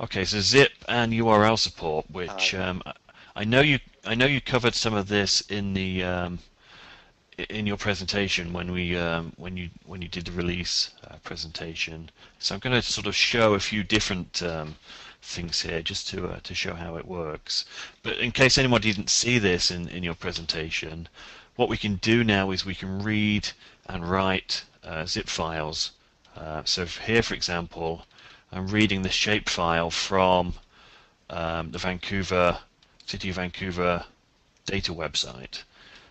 Okay, so zip and URL support, which um, I know you I know you covered some of this in the um, in your presentation when we um, when you when you did the release uh, presentation. So I'm going to sort of show a few different um, things here just to uh, to show how it works. But in case anyone didn't see this in in your presentation, what we can do now is we can read and write uh, zip files. Uh, so here, for example, I'm reading the shape file from um, the Vancouver City of Vancouver data website.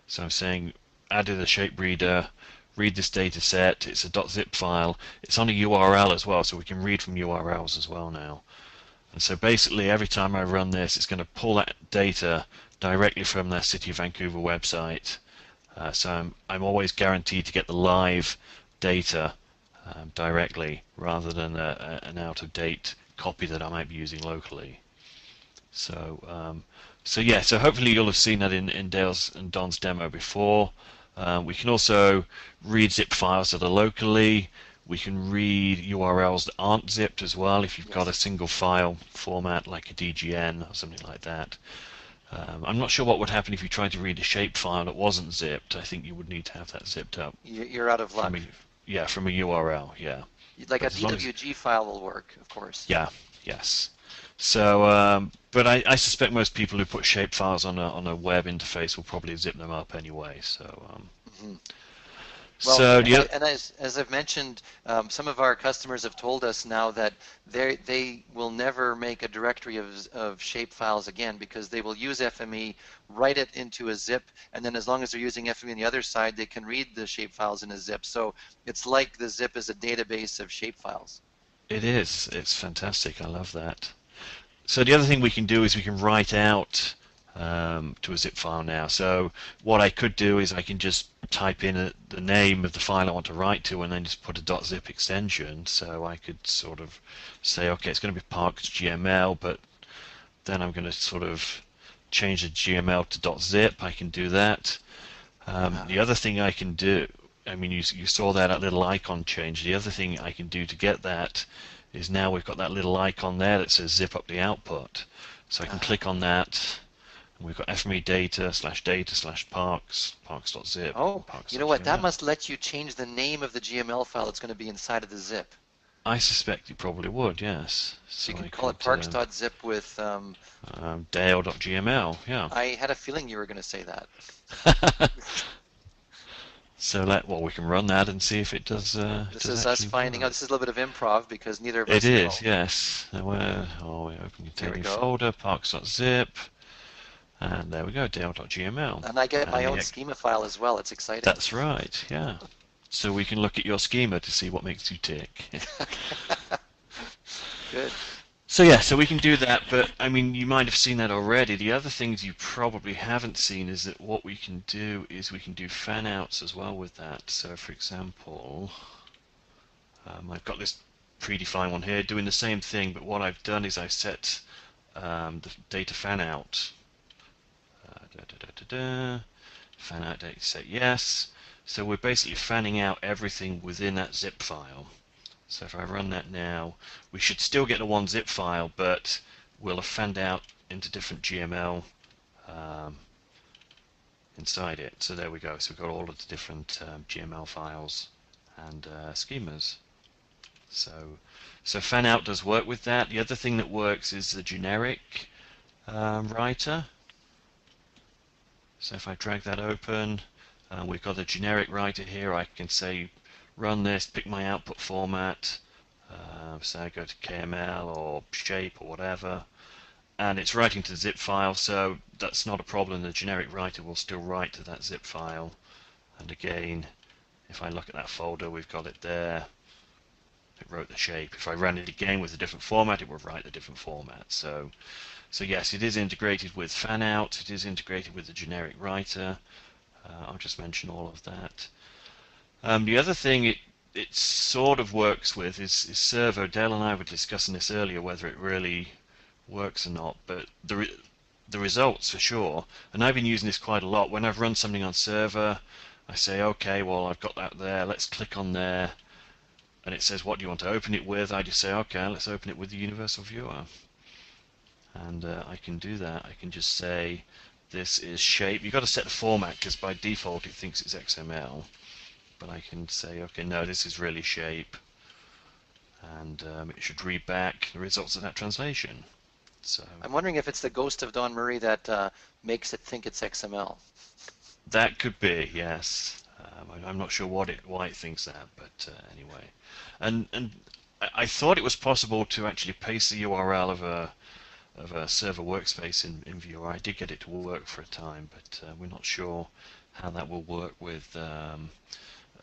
So I'm saying added a shape reader, read this data set, it's a .zip file, it's on a URL as well, so we can read from URLs as well now. And so basically every time I run this, it's going to pull that data directly from the City of Vancouver website. Uh, so I'm, I'm always guaranteed to get the live data um, directly rather than a, a, an out-of-date copy that I might be using locally. So, um, so yeah, so hopefully you'll have seen that in, in Dale's and Don's demo before. Um, we can also read zip files that are locally. We can read URLs that aren't zipped as well if you've got a single file format like a DGN or something like that. Um, I'm not sure what would happen if you tried to read a shape file that wasn't zipped. I think you would need to have that zipped up. You're out of luck. From a, yeah, from a URL, yeah. Like but a DWG as, file will work, of course. Yeah, yes. So, um, but I, I, suspect most people who put shape files on a on a web interface will probably zip them up anyway. So. Um, mm-hmm. Well, so, and, I, and as, as, I've mentioned, um, some of our customers have told us now that they they will never make a directory of, of shape files again because they will use FME, write it into a zip, and then as long as they're using FME on the other side, they can read the shape files in a zip. So it's like the zip is a database of shape files. It is. It's fantastic. I love that. So the other thing we can do is we can write out um, to a zip file now. So what I could do is I can just type in a, the name of the file I want to write to and then just put a .zip extension. So I could sort of say, okay, it's going to be parks.gml, but then I'm going to sort of change the GML to .zip. I can do that. Um, The other thing I can do, I mean, you, you saw that, that little icon change. The other thing I can do to get that is now we've got that little icon there that says zip up the output. So I can click on that. And we've got FME data slash data slash parks, parks.zip. Oh, parks. you know what? That must let you change the name of the GML file that's going to be inside of the zip. I suspect you probably would, yes. So, you can call it parks.zip um, with... Um, um, Dale.gml, yeah. I had a feeling you were going to say that. So let well, we can run that and see if it does. Uh, this does is us finding out. This is a little bit of improv because neither of us. It is, know. yes. Where, oh, we open container folder, parks.zip, and there we go, Dale.gml. And I get and my own schema file as well. It's exciting. That's right. Yeah. so we can look at your schema to see what makes you tick. Good. So yeah, so we can do that, but I mean, you might have seen that already. The other things you probably haven't seen is that what we can do is we can do fan outs as well with that. So for example, um, I've got this predefined one here doing the same thing, but what I've done is I've set um, the data fan out. Da, da, da, fan out data set yes. So we're basically fanning out everything within that zip file. So if I run that now, we should still get the one zip file, but we'll have fanned out into different GML um, inside it. So there we go. So we've got all of the different um, GML files and uh, schemas. So, so fan out does work with that. The other thing that works is the generic um, writer. So if I drag that open, uh, we've got a generic writer here. I can say run this, pick my output format, uh, say I go to KML or shape or whatever, and it's writing to the zip file, so that's not a problem. The generic writer will still write to that zip file. And again, if I look at that folder, we've got it there. It wrote the shape. If I run it again with a different format, it would write the different format. So, so yes, it is integrated with fan out. It is integrated with the generic writer. Uh, I'll just mention all of that. Um, the other thing it it sort of works with is, is server. Dale and I were discussing this earlier, whether it really works or not, but the re the results for sure. And I've been using this quite a lot. When I've run something on server, I say, okay, well I've got that there. Let's click on there, and it says what do you want to open it with, I just say okay, let's open it with the Universal Viewer, and uh, I can do that. I can just say this is shape. You've got to set the format because by default it thinks it's XML, but I can say okay, no, this is really shape, and um, it should read back the results of that translation. So I'm wondering if it's the ghost of Don Murray that uh, makes it think it's XML. That could be, yes. Um, I'm not sure what it why it thinks that, but uh, anyway, and and I thought it was possible to actually paste the URL of a of a server workspace in, in Viewer. I did get it to work for a time, but uh, we're not sure how that will work with um,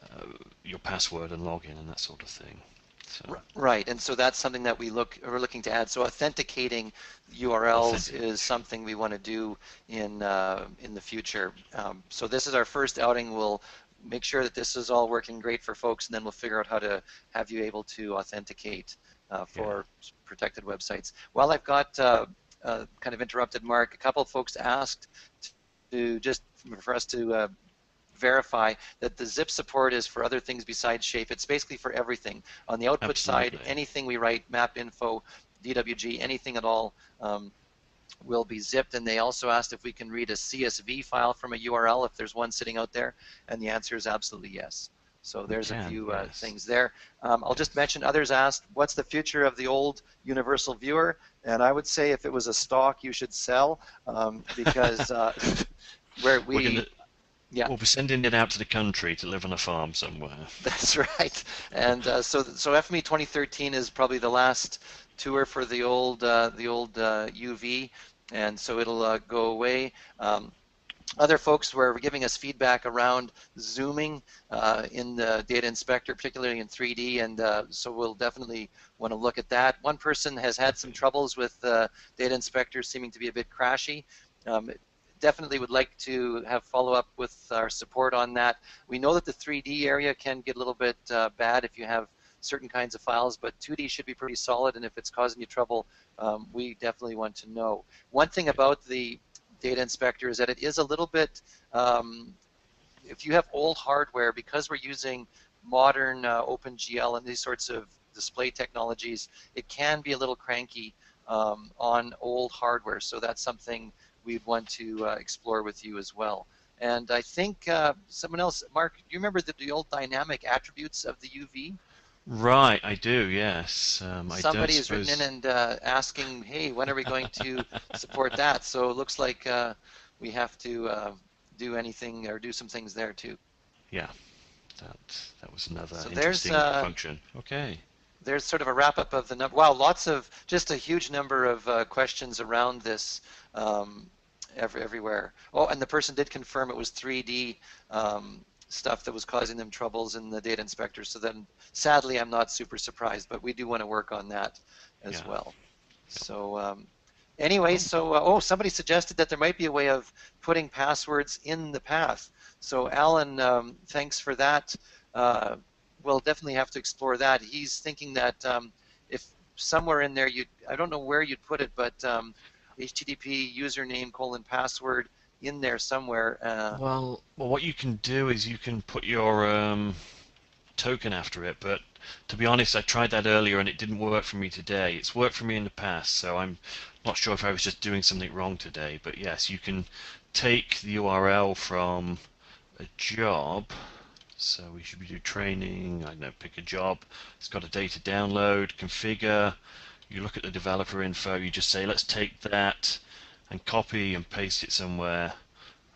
uh, your password and login and that sort of thing. So. Right, and so that's something that we look we're looking to add. So authenticating URLs is something we want to do in uh, in the future. Um, so this is our first outing. We'll make sure that this is all working great for folks, and then we'll figure out how to have you able to authenticate for yeah. protected websites. While I've got uh, uh, kind of interrupted Mark, a couple of folks asked to just for us to uh, verify that the zip support is for other things besides shape. It's basically for everything. On the output Absolutely. side, anything we write, map info, DWG, anything at all um, will be zipped. And they also asked if we can read a CSV file from a URL if there's one sitting out there. And the answer is absolutely yes. So there's can, a few uh, yes. things there. Um, I'll just mention others asked, what's the future of the old Universal Viewer? And I would say if it was a stock, you should sell um, because uh, where we yeah. We'll be sending it out to the country to live on a farm somewhere. That's right. And uh, so, so FME 2013 is probably the last tour for the old, uh, the old uh, UV, and so it'll uh, go away. Um, other folks were giving us feedback around zooming uh, in the data inspector, particularly in 3D, and uh, so we'll definitely want to look at that. One person has had some troubles with the data inspector seeming to be a bit crashy. Um, definitely would like to have follow-up with our support on that. We know that the 3D area can get a little bit uh, bad if you have certain kinds of files, but 2D should be pretty solid, and if it's causing you trouble, um, we definitely want to know. One thing about the data inspector is that it is a little bit, um, if you have old hardware, because we're using modern uh, OpenGL and these sorts of display technologies, it can be a little cranky um, on old hardware. So that's something we'd want to uh, explore with you as well. And I think uh, someone else, Mark, do you remember the, the, old dynamic attributes of the UV? Right, I do. Yes. Um, Somebody has suppose... written in and uh, asking, "Hey, when are we going to support that?" So it looks like uh, we have to uh, do anything or do some things there too. Yeah, that that was another so interesting uh, function. Okay there's sort of a wrap up of the number. Wow, lots of just a huge number of uh, questions around this um, every, everywhere. Oh, and the person did confirm it was 3D um, stuff that was causing them troubles in the data inspector. So then, sadly, I'm not super surprised, but we do want to work on that as yeah. well. So. Um, anyway, so uh, oh, somebody suggested that there might be a way of putting passwords in the path. So Alan, um, thanks for that. Uh, we'll definitely have to explore that. He's thinking that um, if somewhere in there you, I don't know where you'd put it, but um, HTTP username colon password in there somewhere. Uh, well, well, what you can do is you can put your um, token after it, but to be honest, I tried that earlier and it didn't work for me today. It's worked for me in the past, so I'm not sure if I was just doing something wrong today. But yes, you can take the URL from a job. So we should be doing training. I don't know, pick a job. It's got a data download, configure you look at the developer info, you just say, let's take that and copy and paste it somewhere.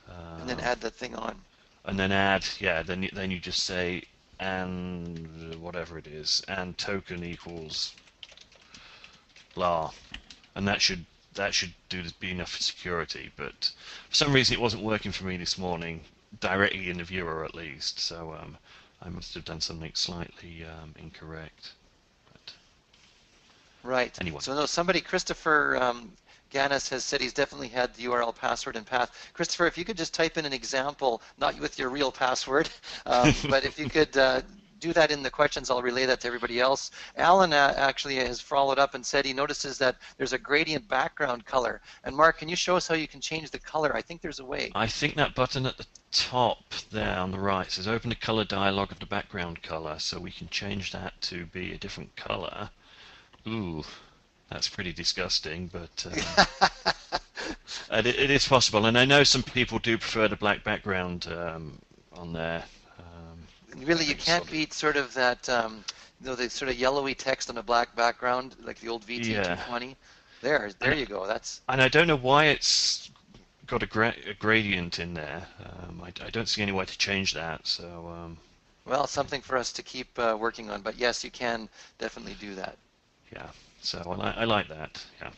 Uh, and then add the thing on. And then add, yeah, then you, then you just say, and whatever it is, and token equals blah. And that should that should do be enough for security. But for some reason it wasn't working for me this morning, directly in the viewer at least. So um, I must have done something slightly um, incorrect. Right. Anyway. So no, somebody, Christopher um, Ganis has said he's definitely had the URL password and path. Christopher, if you could just type in an example, not with your real password, um, but if you could uh, do that in the questions. I'll relay that to everybody else. Alan uh, actually has followed up and said he notices that there's a gradient background color. And Mark, can you show us how you can change the color? I think there's a way. I think that button at the top there on the right says open the color dialog of the background color. So we can change that to be a different color. Ooh, that's pretty disgusting, but um, it, it is possible. And I know some people do prefer the black background um, on there. Um, really, you can't beat sort of that, um, you know, the sort of yellowy text on a black background, like the old VT220. Yeah. There, there and, you go. That's. And I don't know why it's got a, gra a gradient in there. Um, I, I, don't see any way to change that. So. Um, well, something for us to keep uh, working on. But yes, you can definitely do that. Yeah. So I, I like that. Yeah.